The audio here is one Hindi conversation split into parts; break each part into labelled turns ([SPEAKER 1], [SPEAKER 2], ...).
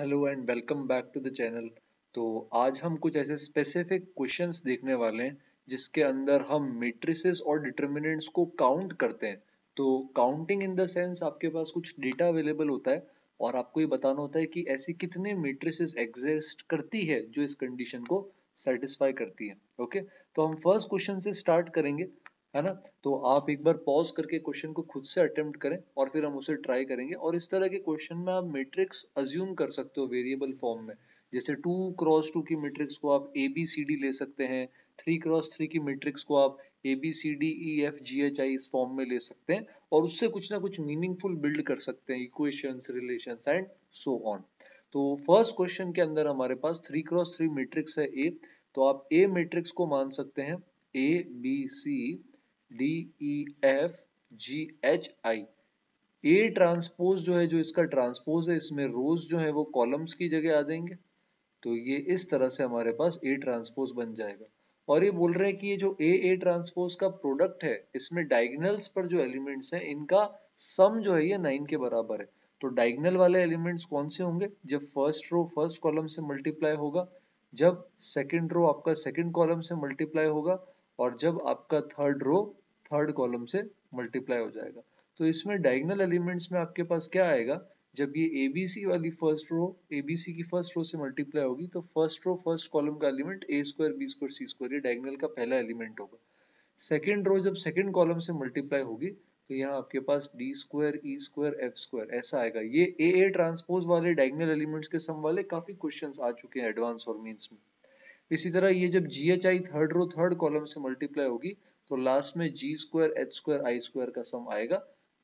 [SPEAKER 1] Hello and welcome back to the channel. तो आज हम कुछ ऐसे स्पेसिफिक क्वेश्चंस देखने वाले हैं, जिसके अंदर हम मेट्रिसेस और डिटर्मिनेंट्स को काउंट करते हैं। तो काउंटिंग इन द सेंस आपके पास कुछ डेटा अवेलेबल होता है, और आपको ये बताना होता है कि ऐसी कितने मेट्रिसेस एग्जिस्ट करती है जो इस कंडीशन को सेटिस्फाई करती है ओके तो हम फ़र्स्ट क्वेश्चन से स्टार्ट करेंगे। है ना? तो आप एक बार पॉज करके क्वेश्चन को खुद से अटेम्प्ट करें और फिर हम उसे ट्राई करेंगे। और इस तरह के क्वेश्चन में आप मैट्रिक्स अज्यूम कर सकते हो वेरिएबल फॉर्म में। जैसे टू क्रॉस टू की मैट्रिक्स को आप ए बी सी डी ले सकते हैं। थ्री क्रॉस थ्री की मैट्रिक्स को आप A B C D E F G H I इस फॉर्म में ले सकते हैं और उससे कुछ ना कुछ मीनिंगफुल बिल्ड कर सकते हैं equations relations and so on तो फ़र्स्ट क्वेश्चन के अंदर हमारे पास थ्री क्रॉस थ्री मैट्रिक्स है ए तो आप ए मैट्रिक्स को मान सकते हैं। A B C D E F G H I A transpose जो है, जो इसका ट्रांसपोज है, इसमें रोज जो है, वो कॉलम्स की जगह आ जाएँगे। तो ये इस तरह से हमारे पास ए ट्रांसपोज बन जाएगा। और ये बोल रहे हैं कि ये जो ए ए ट्रांसपोज का प्रोडक्ट है, इसमें डायगनल्स पर जो एलिमेंट्स हैं, इनका सम जो है, ये नाइन के बराबर है। तो डायगनल वाले एलिमेंट्स कौन से होंगे? जब फ़र्स्ट रो फ़र्स्ट कॉलम से मल्टीप्लाई होगा, जब सेकेंड रो आपका सेकेंड कॉलम से मल्टीप्लाई होगा, और जब आपका थर्ड रो थर्ड कॉलम से मल्टीप्लाई हो जाएगा। तो इसमें डायगनल एलिमेंट्स में आपके पास क्या आएगा? जब ये एबीसी वाली फ़र्स्ट रो एबीसी की फ़र्स्ट रो से मल्टीप्लाई होगी तो फ़र्स्ट रो फ़र्स्ट कॉलम का element A square B square C square ये डायगनल का पहला एलिमेंट होगा। सेकेंड रो जब सेकेंड कॉलम से मल्टीप्लाई होगी तो यहाँ आपके पास D square E square F square ऐसा आएगा। ये ए ए ट्रांसपोज वाले डायगनल एलिमेंट्स के सम वाले काफ़ी क्वेश्चंस आ चुके हैं एडवांस और मीन्स में। इसी तरह ये जब G H I third row third column से मल्टीप्लाई होगी तो लास्ट में G square H square I square का सम आएगा।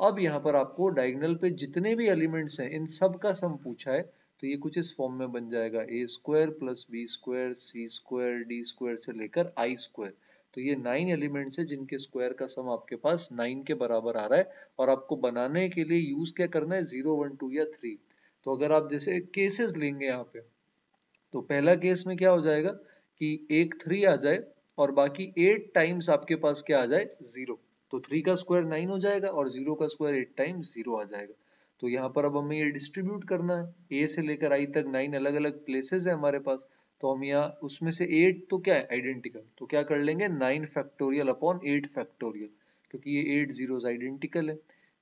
[SPEAKER 1] अब यहाँ पर आपको डायगनल पे जितने भी एलिमेंट्स हैं, इन सब का सम पूछा है तो ये कुछ इस फॉर्म में बन जाएगा। A square plus B square C square D square से लेकर आई स्क्वायर तो ये नाइन एलिमेंट्स है जिनके स्क्वायर का सम आपके पास नाइन के बराबर आ रहा है, और आपको बनाने के लिए यूज़ क्या करना है? ज़ीरो वन टू या थ्री तो अगर आप जैसे केसेस लेंगे यहाँ पे तो पहला केस में क्या हो जाएगा कि एक थ्री आ जाए और बाकी एट टाइम्स आपके पास क्या आ जाए? ज़ीरो तो थ्री का स्क्वायर नाइन हो जाएगा और ज़ीरो का स्क्वायर एट टाइम्स ज़ीरो आ जाएगा। तो यहाँ पर अब हमें ये डिस्ट्रीब्यूट करना है। ए से लेकर आई तक नाइन अलग अलग प्लेसेस है हमारे पास। तो हम यहाँ उसमें से एट तो क्या है? आइडेंटिकल तो क्या कर लेंगे? Nine factorial upon eight factorial क्योंकि ये एट ज़ीरो आइडेंटिकल है।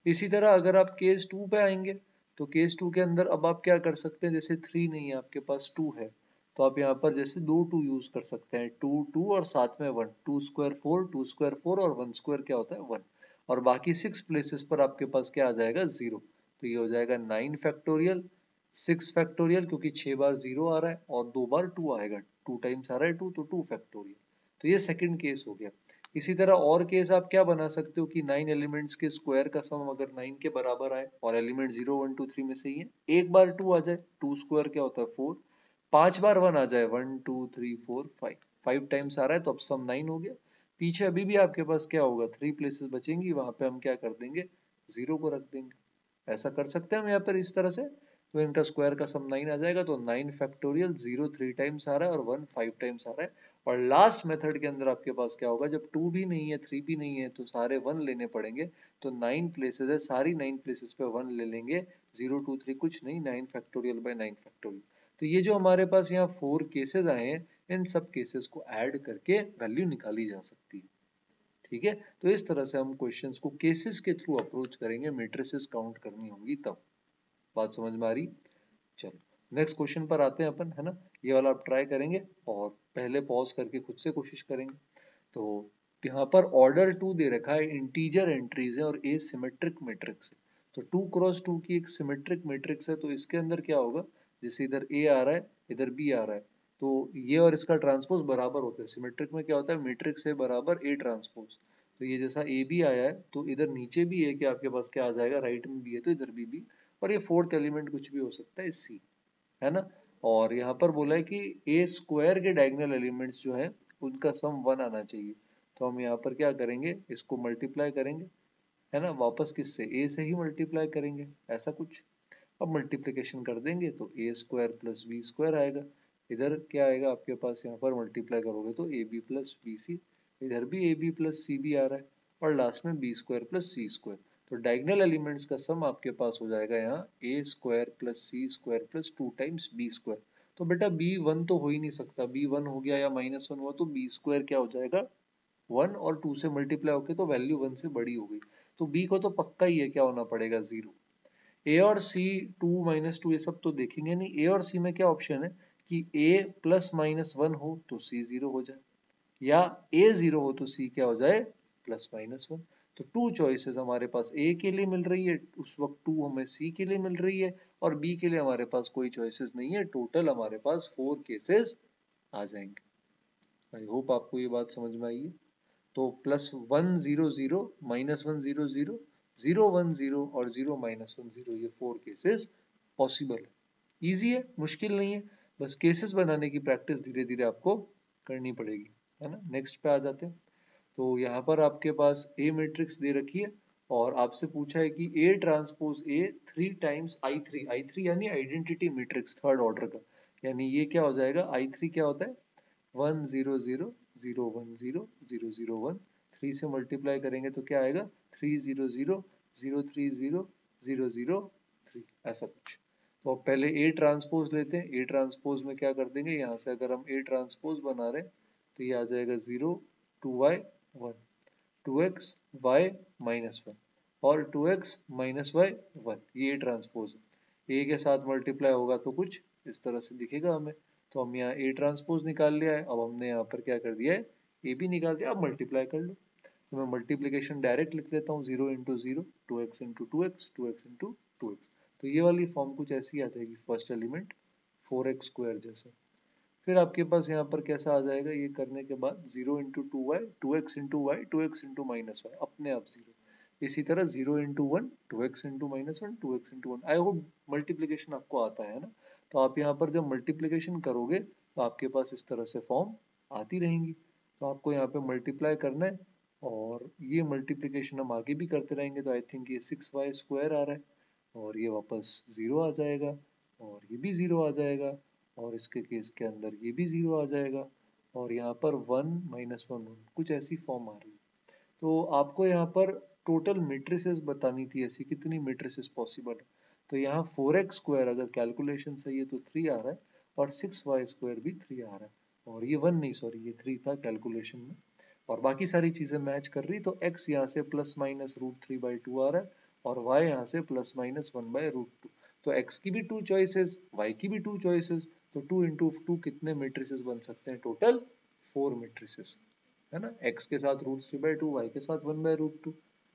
[SPEAKER 1] इसी तरह अगर आप केस टू पे आएँगे तो केस टू के अंदर अब आप क्या कर सकते हैं? जैसे थ्री नहीं है, आपके पास टू है। तो आप यहाँ पर जैसे दो टू यूज़ कर सकते हैं टू टू और साथ में one two square four two square four और वन स्क्वायर क्या होता है? वन और बाकी सिक्स प्लेसेस पर आपके पास क्या आ जाएगा? ज़ीरो तो ये हो जाएगा नाइन फैक्टोरियल सिक्स फैक्टोरियल क्योंकि छह बार ज़ीरो आ रहा है और दो बार टू आएगा। टू टाइम्स आ रहा है टू तो टू फैक्टोरियल तो ये सेकंड केस हो गया। इसी तरह और केस आप क्या बना सकते हो कि नाइन एलिमेंट्स के स्क्वायर का सम अगर नाइन के बराबर आए और element zero one two three में से ही है, एक बार टू आ जाए टू स्क्वायर क्या होता है? फोर पाँच बार वन आ जाए, one, two, three, four, five. Five times आ रहा है तो अब सम नाइन हो गया। पीछे अभी भी आपके पास क्या होगा? थ्री प्लेसेस बचेंगी, वहाँ पे हम क्या कर देंगे? ज़ीरो को रख देंगे। ऐसा कर सकते हैं हम यहाँ पर इस तरह से। तो इनका स्क्वायर का सम नाइन आ जाएगा तो nine factorial zero three times आ रहा है और वन फाइव टाइम्स आ रहा है। और लास्ट मेथड के अंदर आपके पास क्या होगा? जब टू भी नहीं है थ्री भी नहीं है तो सारे वन लेने पड़ेंगे। तो नाइन प्लेसेस है, सारी नाइन प्लेसेस पे वन ले लेंगे। ज़ीरो टू थ्री कुछ नहीं nine factorial by nine factorial तो ये जो हमारे पास यहाँ फोर केसेस आए हैं, इन सब केसेस को ऐड करके वैल्यू निकाली जा सकती है। ठीक है? तो इस तरह से हम क्वेश्चंस को केसेस के थ्रू अप्रोच करेंगे मेट्रिसेस काउंट करनी होंगी तब। बात समझ में आ रही? चलो नेक्स्ट क्वेश्चन पर आते हैं अपन, है ना? ये वाला आप ट्राई करेंगे और पहले पॉज करके खुद से कोशिश करेंगे। तो यहाँ पर ऑर्डर टू दे रखा है इंटीजर एंट्रीज है और ए सिमेट्रिक मैट्रिक्स है। तो टू क्रॉस टू की एक सिमेट्रिक मैट्रिक्स है तो इसके अंदर क्या होगा? जैसे इधर ए आ रहा है, इधर बी आ रहा है। तो ये और इसका ट्रांसपोज बराबर होता है। सिमेट्रिक में क्या होता है? मेट्रिक से बराबर ए ट्रांसपोज तो ये जैसा ए बी आया है तो इधर नीचे भी है कि आपके पास क्या आ जाएगा? राइट में भी है तो इधर भी भी और ये फोर्थ एलिमेंट कुछ भी हो सकता है सी है ना? और यहाँ पर बोला है कि ए स्क्वायर के डायगनल एलिमेंट्स जो है, उनका सम वन आना चाहिए। तो हम यहाँ पर क्या करेंगे? इसको मल्टीप्लाई करेंगे। है ना? वापस किससे? ए से ही मल्टीप्लाई करेंगे। ऐसा कुछ। अब मल्टीप्लीकेशन कर देंगे तो A square plus B square आएगा। इधर क्या आएगा? आपके पास यहाँ पर मल्टीप्लाई करोगे तो A B plus B C इधर भी A B plus C B आ रहा है और लास्ट में B square plus C square तो डायगनल एलिमेंट्स का सम आपके पास हो जाएगा यहाँ A square plus C square plus two times B square तो बेटा बी वन तो हो ही नहीं सकता। बी वन हो गया या माइनस वन हुआ तो बी स्क्वायर क्या हो जाएगा? वन और टू से मल्टीप्लाई होके तो वैल्यू वन से बड़ी हो गई। तो बी को तो पक्का ही है क्या होना पड़ेगा? ज़ीरो ए और सी टू माइनस टू ये सब तो देखेंगे नहीं। ए और सी में क्या ऑप्शन है? कि ए प्लस माइनस वन हो तो सी ज़ीरो हो जाए। या ए ज़ीरो हो तो सी क्या हो जाए? प्लस माइनस वन तो टू चॉइसेस हमारे पास ए के लिए मिल रही है, उस वक्त टू हमें सी के लिए मिल रही है, और बी के लिए हमारे पास कोई चॉइसेस नहीं है। टोटल हमारे पास फोर केसेस आ जाएँगे। आई होप आपको ये बात समझ में आई है। तो plus one zero zero minus one zero zero zero one zero और ज़ीरो माइनस वन ज़ीरो, ये फोर केसेस पॉसिबल है। इजी है, मुश्किल नहीं है, बस केसेस बनाने की प्रैक्टिस धीरे धीरे आपको करनी पड़ेगी, है ना? नेक्स्ट पे आ जाते हैं। तो यहाँ पर आपके पास ए मैट्रिक्स दे रखी है और आपसे पूछा है कि A transpose A three times I three I three यानी आइडेंटिटी मैट्रिक्स थर्ड ऑर्डर का। यानी ये क्या हो जाएगा? आई थ्री क्या होता है? One zero zero zero one zero zero zero one three से मल्टीप्लाई करेंगे तो क्या आएगा? Three zero zero zero three zero zero zero three ऐसा कुछ। तो अब पहले ए ट्रांसपोज लेते हैं। ए ट्रांसपोज में क्या कर देंगे? यहाँ से अगर हम ए ट्रांसपोज बना रहे तो ये आ जाएगा zero two Y one two X Y minus one और two X minus Y one ये ट्रांसपोज ए के साथ मल्टीप्लाई होगा तो कुछ इस तरह से दिखेगा हमें। तो हम यहाँ ए ट्रांसपोज निकाल लिया है। अब हमने यहाँ पर क्या कर दिया है? ए भी निकाल दिया। अब मल्टीप्लाई कर लो। तो मैं मल्टीप्लीकेशन डायरेक्ट लिख देता हूँ zero into zero two X into two X two X into two X तो ये वाली फॉर्म कुछ ऐसी आ जाएगी first element four X square जैसे। फिर आपके पास यहाँ पर कैसा आ जाएगा? ये करने के बाद zero into two Y two X into Y two X into minus Y अपने आप ज़ीरो इसी तरह zero into one two X into minus one two X into one I hope multiplication आपको आता है ना? तो आप यहाँ पर जब मल्टीप्लीकेशन करोगे तो आपके पास इस तरह से फॉर्म आती रहेंगी। तो आपको यहाँ पे मल्टीप्लाई करना है और ये मल्टीप्लीकेशन हम आगे भी करते रहेंगे तो आई थिंक ये सिक्स वाई स्क्वायर आ रहा है और ये वापस ज़ीरो आ जाएगा और ये भी ज़ीरो आ जाएगा और इसके केस के अंदर ये भी ज़ीरो आ जाएगा और यहाँ पर वन माइनस वन कुछ ऐसी फॉर्म आ रही है। तो आपको यहाँ पर टोटल मेट्रिसेस बतानी थी, ऐसी कितनी मेट्रिसेस पॉसिबल है। तो यहाँ फोर एक्स स्क्वायर अगर कैलकुलेशन सही है तो थ्री आ रहा है और सिक्स वाई स्क्वायर भी थ्री आ रहा है। और ये वन नहीं सॉरी ये थ्री था कैलकुलेशन में। और बाकी सारी चीज़ें मैच कर रही तो एक्स यहाँ से plus minus root three by two आ रहा है और वाई यहाँ से plus minus one by root two तो एक्स की भी टू चॉइसेस y की भी टू चॉइसेस तो टू इंटू टू कितने मेट्रिसेस बन सकते हैं? टोटल फोर मेट्रिसेस है ना? एक्स के साथ root three by two Y के साथ one by root two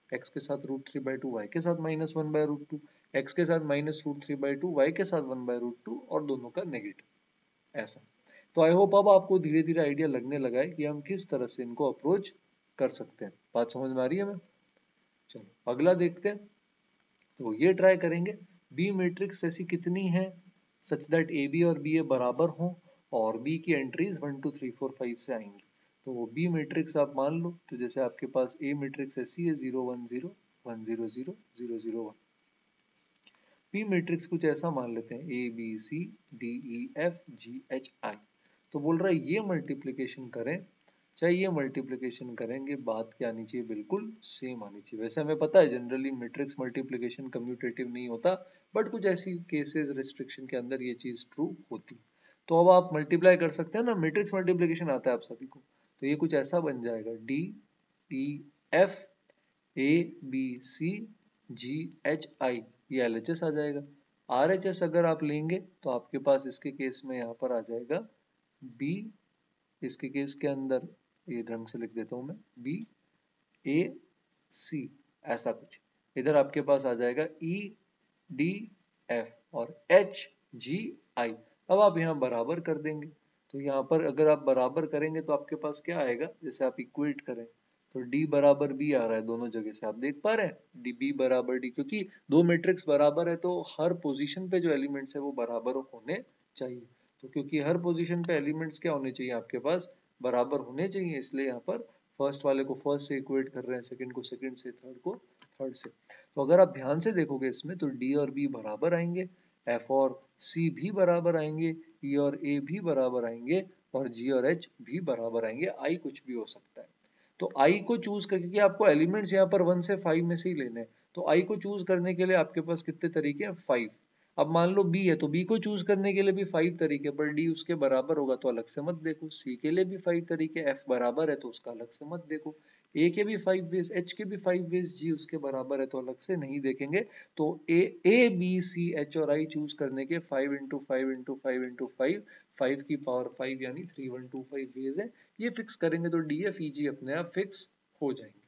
[SPEAKER 1] X के साथ root three by two Y के साथ minus one by root two X के साथ minus root three by two Y के साथ वन बाई रूट टू और दोनों का नेगेटिव ऐसा। तो आई होप अब आपको धीरे धीरे आइडिया लगने लगा है कि हम किस तरह से इनको अप्रोच कर सकते हैं। बात समझ में आ रही है मैं चलो, अगला देखते हैं। तो ये ट्राई करेंगे। बी मैट्रिक्स ऐसी कितनी है सच दैट ए बी और बी ए बराबर हो और बी की entries one two three four five से आएँगी। तो वो बी मैट्रिक्स आप मान लो। तो जैसे आपके पास ए मैट्रिक्स ऐसी है zero one zero one zero zero zero zero one B matrix कुछ ऐसा मान लेते हैं। A B C D E F G H I तो बोल रहा है, ये मल्टीप्लीकेशन करें। चाहे ये मल्टीप्लीकेशन करेंगे, बात क्या आनी चाहिए? बिल्कुल सेम आनी चाहिए। वैसे हमें पता है जनरली मैट्रिक्स मल्टीप्लीकेशन कम्यूटेटिव नहीं होता बट कुछ ऐसी केसेस रिस्ट्रिक्शन के अंदर ये चीज़ ट्रू होती। तो अब आप मल्टीप्लाई कर सकते हैं ना मैट्रिक्स मल्टीप्लीकेशन आता है आप सभी को। तो ये कुछ ऐसा बन जाएगा D E F A B C G H I ये एल एच एस आ जाएगा। आर एच एस अगर आप लेंगे तो आपके पास इसके केस में यहाँ पर आ जाएगा बी, इसके केस के अंदर ये ढंग से लिख देता हूँ मैं बी ए सी ऐसा कुछ। इधर आपके पास आ जाएगा ई डी एफ़ और एच जी आई अब आप यहाँ बराबर कर देंगे। तो यहाँ पर अगर आप बराबर करेंगे तो आपके पास क्या आएगा? जैसे आप इक्वेट करें तो D बराबर बी आ रहा है दोनों जगह से। आप देख पा रहे हैं डी बी बराबर डी क्योंकि दो मैट्रिक्स बराबर है तो हर पोजीशन पे जो एलिमेंट्स है वो बराबर होने चाहिए। तो क्योंकि हर पोजीशन पे एलिमेंट्स क्या होने चाहिए आपके पास? बराबर होने चाहिए, इसलिए यहाँ पर फ़र्स्ट वाले को फ़र्स्ट से इक्वेट कर रहे हैं सेकंड को सेकंड से थर्ड को थर्ड से। तो अगर आप ध्यान से देखोगे इसमें तो डी और बी बराबर आएँगे एफ़ और सी भी बराबर आएँगे ई e और ए भी बराबर आएँगे, और जी और एच भी बराबर आएँगे। आई कुछ भी हो सकता है। तो आई को चूज़ करके कि आपको एलिमेंट्स यहाँ पर वन से फाइव में से ही लेने हैं। तो आई को चूज़ करने के लिए आपके पास कितने तरीके हैं? फाइव अब मान लो बी है तो बी को चूज़ करने के लिए भी फाइव तरीके, पर डी उसके बराबर होगा तो अलग से मत देखो। सी के लिए भी फाइव तरीके एफ़ बराबर है तो उसका अलग से मत देखो। ए के भी फाइव वेज एच के भी फाइव वेज जी उसके बराबर है तो अलग से नहीं देखेंगे। तो ए ए बी सी एच और आई चूज़ करने के five into five into five into five five की पावर फाइव यानी three one two five ways है। ये फिक्स करेंगे तो डी एफ़ ई जी अपने आप फिक्स हो जाएँगे।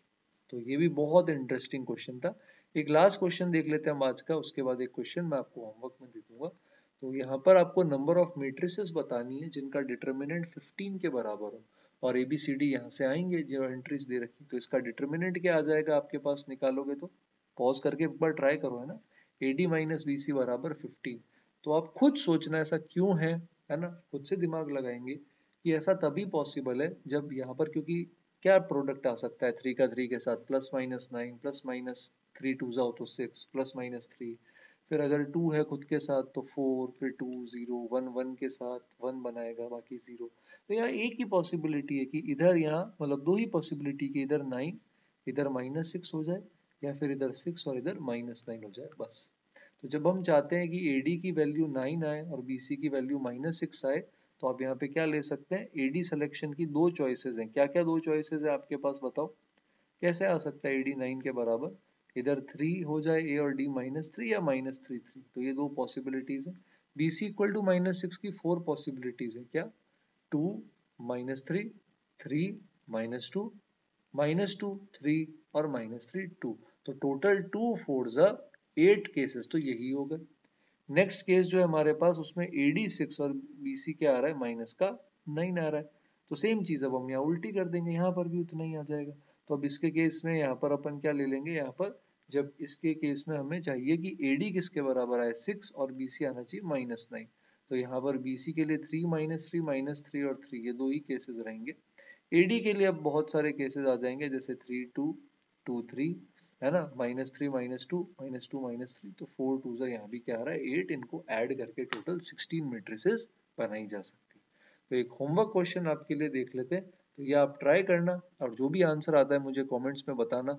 [SPEAKER 1] तो ये भी बहुत इंटरेस्टिंग क्वेश्चन था। एक लास्ट क्वेश्चन देख लेते हैं हम आज का, उसके बाद एक क्वेश्चन मैं आपको होमवर्क में दे दूँगा। तो यहाँ पर आपको नंबर ऑफ़ मेट्रिसेस बतानी है, जिनका डिटर्मिनेंट 15 के बराबर हो। और ए बी सी डी यहाँ से आएँगे, जो एंट्रीज दे रखी तो इसका डिटर्मिनेंट क्या आ जाएगा आपके पास, निकालोगे तो? पॉज करके एक बार ट्राई करो, है ना? A D minus B C बराबर फिफ्टीन तो आप खुद सोचना, ऐसा क्यों है है ना? खुद से दिमाग लगाएँगे कि ऐसा तभी पॉसिबल है, जब यहाँ पर क्योंकि क्या प्रोडक्ट आ सकता है? थ्री का थ्री के साथ plus minus nine plus minus three two जाओ तो सिक्स प्लस माइनस थ्री फिर अगर टू है खुद के साथ तो फोर फिर टू ज़ीरो वन वन के साथ वन बनाएगा, बाकी ज़ीरो तो यहाँ एक ही पॉसिबिलिटी है कि इधर यहाँ मतलब दो ही पॉसिबिलिटी कि इधर नाइन इधर माइनस सिक्स हो जाए, या फिर इधर सिक्स और इधर माइनस नाइन हो जाए, बस। तो जब हम चाहते हैं कि एडी की वैल्यू नाइन आए और बीसी की वैल्यू माइनस सिक्स आए तो आप यहाँ पे क्या ले सकते हैं? एडी सिलेक्शन की दो चॉइसेस हैं। क्या क्या दो चॉइसेस है आपके पास, बताओ। कैसे आ सकता है एडी नाइन के बराबर? इधर थ्री हो जाए ए और डी माइनस थ्री या माइनस थ्री थ्री तो ये दो पॉसिबिलिटीज है। B C equal to minus six की फोर पॉसिबिलिटीज है। क्या? Two minus three three minus two minus two three और माइनस थ्री टू तो total two four eight cases तो यही हो गए। नेक्स्ट केस जो है हमारे पास, उसमें ए डी सिक्स और बी सी क्या आ रहा है? माइनस का नाइन आ रहा है। तो सेम चीज़ अब हम यहाँ उल्टी कर देंगे, यहाँ पर भी उतना ही आ जाएगा। तो अब इसके केस में यहाँ पर अपन क्या ले लेंगे? यहाँ पर जब इसके केस में हमें चाहिए कि AD किसके बराबर आए? सिक्स और BC आना चाहिए माइनस नाइन तो यहाँ पर BC के लिए three minus three minus three और थ्री ये दो ही केसेस रहेंगे। AD के लिए अब बहुत सारे केसेस आ जाएँगे, जैसे थ्री टू टू थ्री है ना? Minus three minus two minus two minus three तो फोर टू से यहाँ भी क्या आ रहा है? एट इनको ऐड करके टोटल सिक्सटीन मेट्रिसेस बनाई जा सकती तो एक होमवर्क क्वेश्चन आपके लिए देख लेते हैं। तो ये आप ट्राई करना और जो भी आंसर आता है मुझे कमेंट्स में बताना।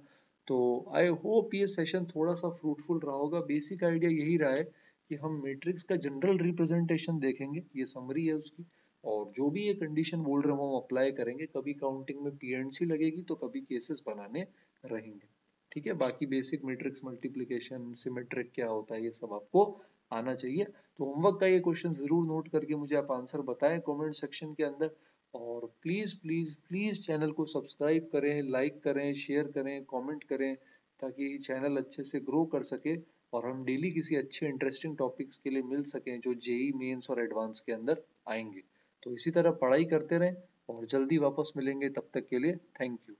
[SPEAKER 1] तो आई होप ये सेशन थोड़ा सा फ्रूटफुल रहा होगा। बेसिक आइडिया यही रहा है कि हम मैट्रिक्स का जनरल रिप्रेजेंटेशन देखेंगे। ये समरी है उसकी। और जो भी ये कंडीशन बोल रहे हैं हम अप्लाई करेंगे। कभी काउंटिंग में पीएनसी लगेगी तो कभी केसेस बनाने रहेंगे। ठीक है? बाकी बेसिक मैट्रिक्स मल्टीप्लीकेशन सिमेट्रिक क्या होता है, ये सब आपको आना चाहिए। तो होमवर्क का ये क्वेश्चन ज़रूर नोट करके मुझे आप आंसर बताएँ कमेंट सेक्शन के अंदर। और प्लीज़ प्लीज़ प्लीज़ चैनल को सब्सक्राइब करें लाइक करें शेयर करें कमेंट करें, ताकि चैनल अच्छे से ग्रो कर सके और हम डेली किसी अच्छे इंटरेस्टिंग टॉपिक्स के लिए मिल सकें जो जेई मेंस और एडवांस के अंदर आएँगे। तो इसी तरह पढ़ाई करते रहें और जल्दी वापस मिलेंगे तब तक के लिए थैंक यू